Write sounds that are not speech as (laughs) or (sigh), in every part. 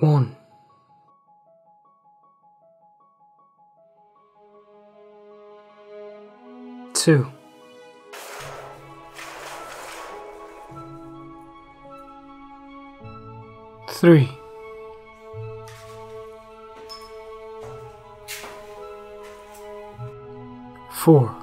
One. Two. Three. Four.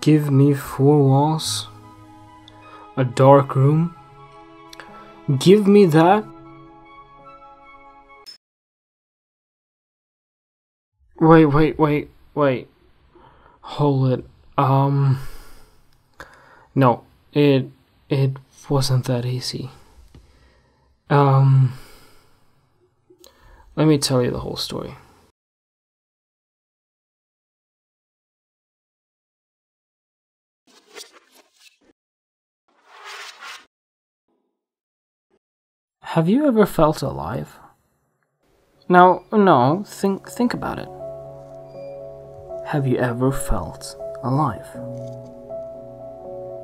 Give me four walls, a dark room. Give me that. Wait, wait, wait, wait. Hold it. Um. No, it it wasn't that easy. Um. Let me tell you the whole story. Have you ever felt alive? Now, no, think think about it. Have you ever felt alive?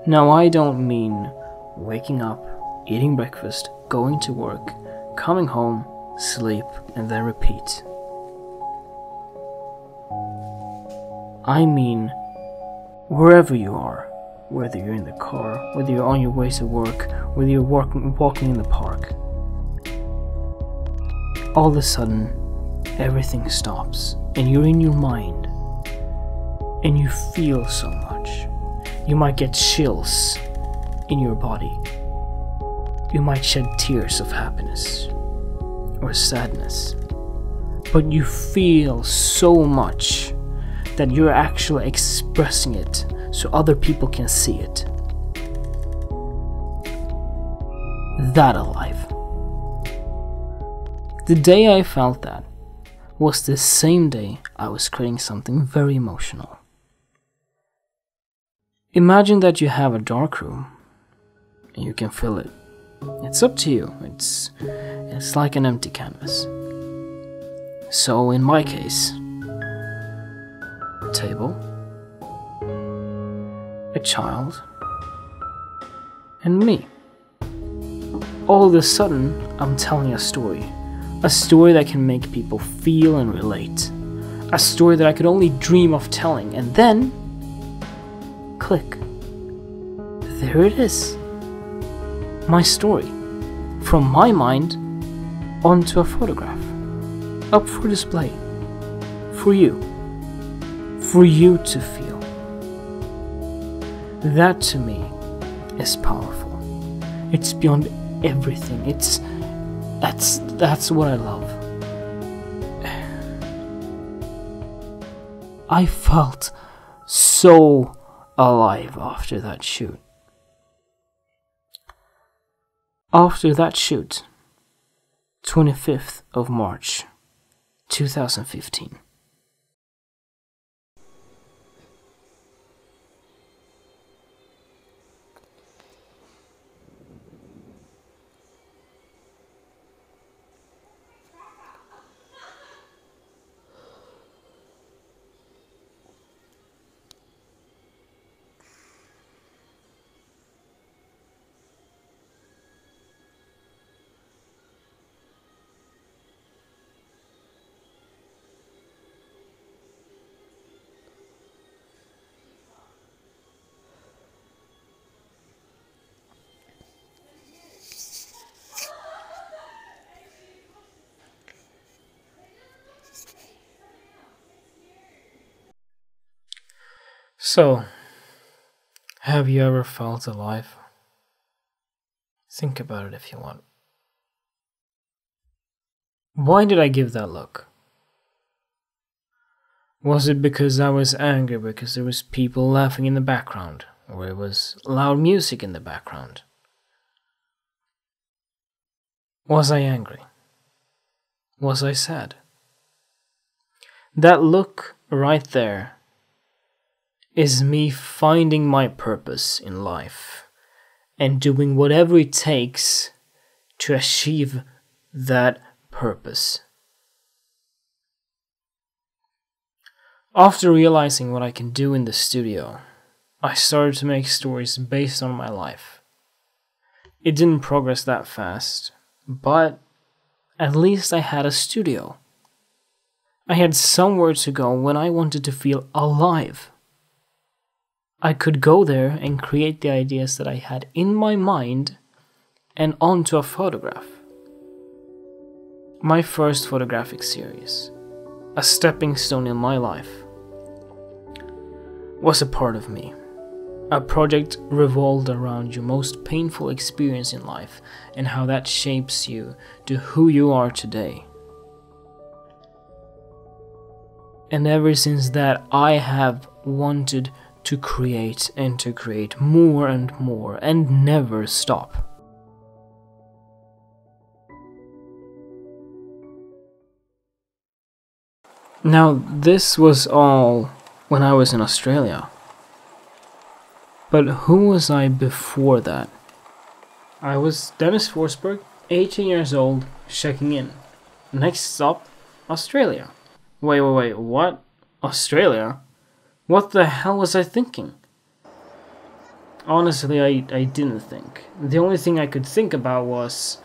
Now, I don't mean waking up, eating breakfast, going to work, coming home, sleep, and then repeat. I mean, wherever you are, whether you're in the car, whether you're on your way to work, whether you're walking, walking in the park, all of a sudden, everything stops, and you're in your mind, and you feel so much. You might get chills in your body. You might shed tears of happiness or sadness. But you feel so much that you're actually expressing it so other people can see it. That alive. The day I felt that was the same day I was creating something very emotional. Imagine that you have a dark room you can fill it. It's up to you. It's it's like an empty canvas. So in my case, a table, a child, and me. All of a sudden, I'm telling a story. A story that can make people feel and relate. A story that I could only dream of telling, and then click. There it is. My story. From my mind onto a photograph. Up for display. For you. For you to feel. That to me is powerful. It's beyond everything. It's that's that's what I love. (sighs) I felt so alive after that shoot. After that shoot, 25th of March 2015. So, have you ever felt alive? Think about it if you want. Why did I give that look? Was it because I was angry because there was people laughing in the background, or it was loud music in the background? Was I angry? Was I sad? That look right there is me finding my purpose in life and doing whatever it takes to achieve that purpose. After realizing what I can do in the studio, I started to make stories based on my life. It didn't progress that fast, but At least I had a studio. I had somewhere to go when I wanted to feel alive. I could go there and create the ideas that I had in my mind and onto a photograph. My first photographic series, a stepping stone in my life, was a part of me. A project revolved around your most painful experience in life and how that shapes you to who you are today. And ever since that, I have wanted to create and to create more and more and never stop. Now, this was all when I was in Australia. But who was I before that? I was Dennis Forsberg, 18 years old, checking in. Next stop, Australia. Wait, wait, wait, what? Australia? What the hell was I thinking? Honestly, I, I didn't think. The only thing I could think about was,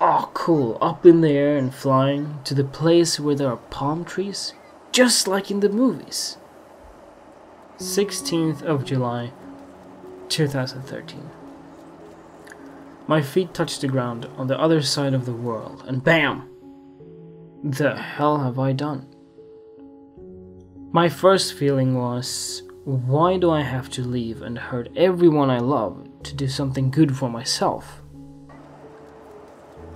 oh cool, up in the air and flying to the place where there are palm trees, just like in the movies. 16th of July, 2013. My feet touched the ground on the other side of the world, and BAM! The hell have I done? My first feeling was why do I have to leave and hurt everyone I love to do something good for myself?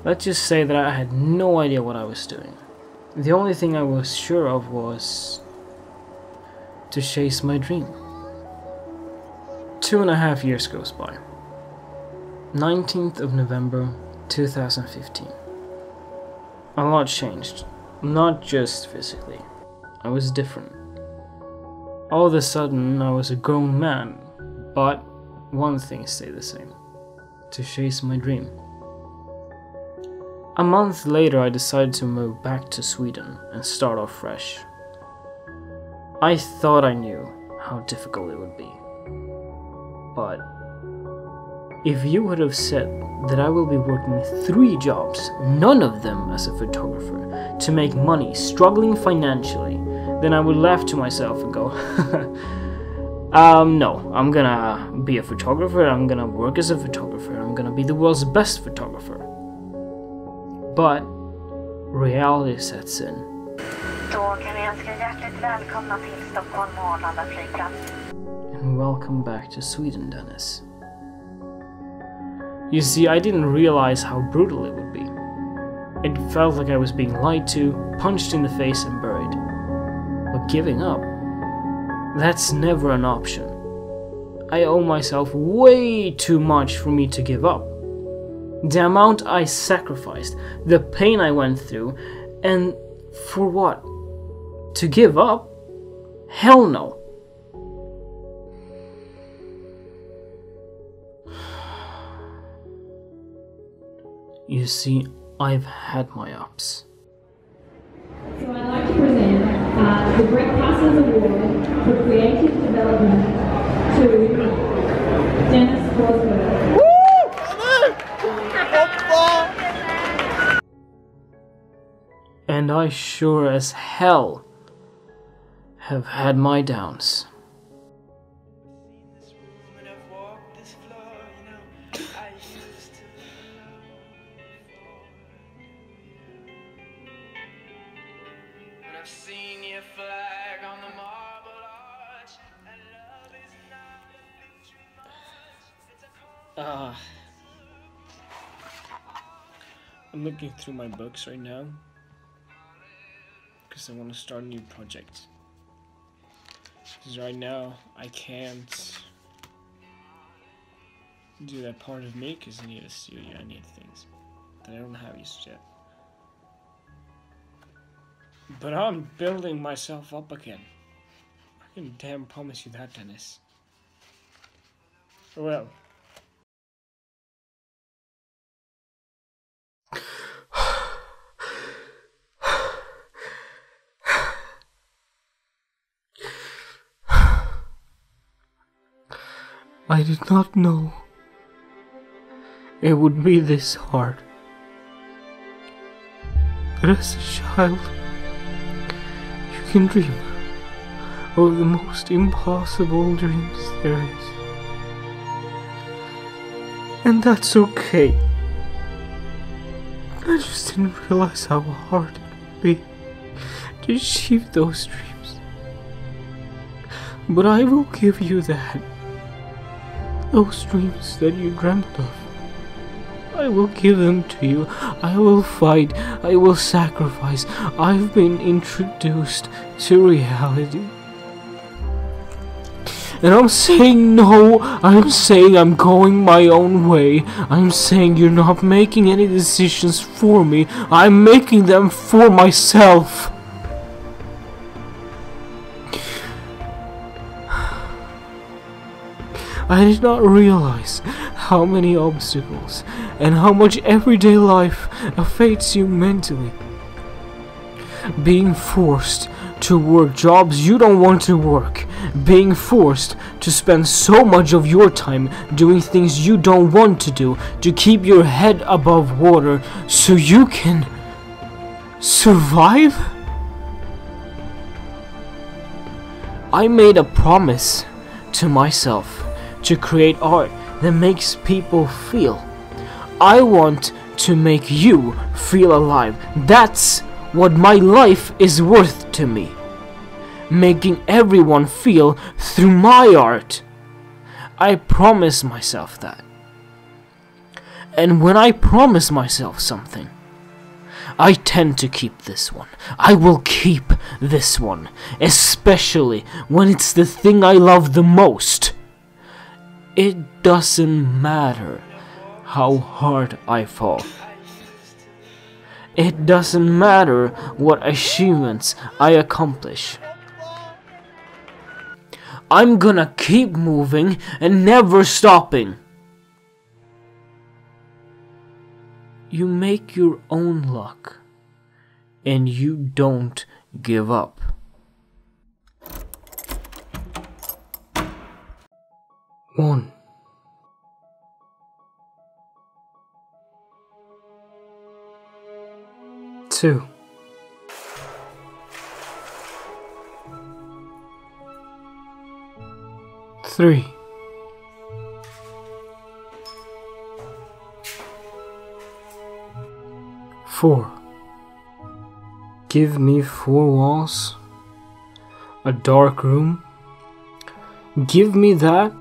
Let's just say that I had no idea what I was doing. The only thing I was sure of was to chase my dream. Two and a half years goes by. 19th of November 2015. A lot changed, not just physically. I was different. All of a sudden, I was a grown man, but one thing stayed the same to chase my dream. A month later, I decided to move back to Sweden and start off fresh. I thought I knew how difficult it would be. But if you would have said that I will be working three jobs, none of them as a photographer, to make money, struggling financially, then I would laugh to myself and go, (laughs) um, no, I'm gonna be a photographer, I'm gonna work as a photographer, I'm gonna be the world's best photographer. But reality sets in. Då kan vi önska hjärtligt välkomna till Stockholm Arlanda flygplats. And welcome back to Sweden, Dennis. You see, I didn't realize how brutal it would be. It felt like I was being lied to, punched in the face, and giving up? That's never an option. I owe myself way too much for me to give up. The amount I sacrificed, the pain I went through, and for what? To give up? Hell no. (sighs) You see, I've had my ups. Uh, the Brett Parsons Award for Creative Development to Dennis Forsberg. And I sure as hell have had my downs. I've seen your flag on the marble arch, and love is not victory march. It's a call. Uh, I'm looking through my books right now because I want to start a new project. Because right now I can't do that part of me because I need a studio, I need things that I don't have used yet. But I'm building myself up again. I can damn promise you that, Dennis. Well, (sighs) I did not know it would be this hard. But as a child, can dream of the most impossible dreams there is. And that's okay. I just didn't realize how hard it would be to achieve those dreams. But I will give you that. Those dreams that you dreamt of. I will give them to you. I will fight. I will sacrifice. I've been introduced to reality. And I'm saying no. I'm saying I'm going my own way. I'm saying you're not making any decisions for me. I'm making them for myself. (sighs) I did not realize how many obstacles and how much everyday life affects you mentally. Being forced to work jobs you don't want to work, being forced to spend so much of your time doing things you don't want to do to keep your head above water so you can survive? I made a promise to myself to create art that makes people feel. I want to make you feel alive. That's what my life is worth to me. Making everyone feel through my art. I promise myself that. And when I promise myself something, I tend to keep this one. I will keep this one, especially when it's the thing I love the most. It doesn't matter how hard I fall. It doesn't matter what achievements I accomplish. I'm gonna keep moving and never stopping. You make your own luck, and you don't give up. One. Two. Three. Four. Give me four walls, a dark room. Give me that,